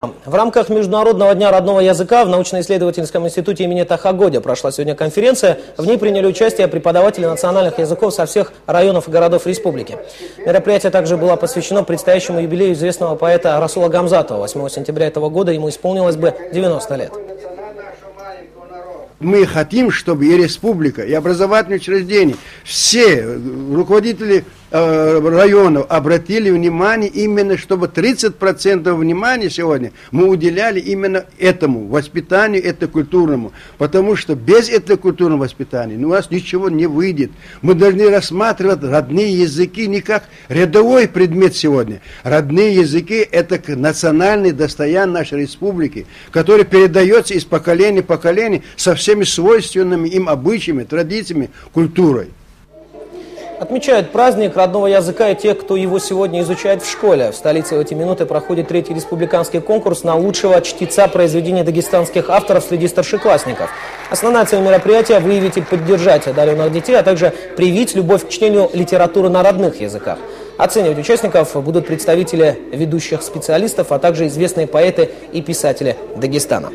В рамках Международного дня родного языка в научно-исследовательском институте имени Тахагодя прошла сегодня конференция. В ней приняли участие преподаватели национальных языков со всех районов и городов республики. Мероприятие также было посвящено предстоящему юбилею известного поэта Расула Гамзатова. 8 сентября этого года ему исполнилось бы 90 лет. Мы хотим, чтобы и республика, и образовательные учреждения, все руководители Э, районов обратили внимание именно, чтобы 30% внимания сегодня мы уделяли именно этому воспитанию, этнокультурному. Потому что без этнокультурного воспитания у нас ничего не выйдет. Мы должны рассматривать родные языки не как рядовой предмет сегодня. Родные языки – это национальный достояние нашей республики, который передается из поколения в поколение со всеми свойственными им обычаями, традициями, культурой. Отмечают праздник родного языка и те, кто его сегодня изучает в школе. В столице в эти минуты проходит третий республиканский конкурс на лучшего чтеца произведений дагестанских авторов среди старшеклассников. Основная цель мероприятия – выявить и поддержать одаренных детей, а также привить любовь к чтению литературы на родных языках. Оценивать участников будут представители ведущих специалистов, а также известные поэты и писатели Дагестана.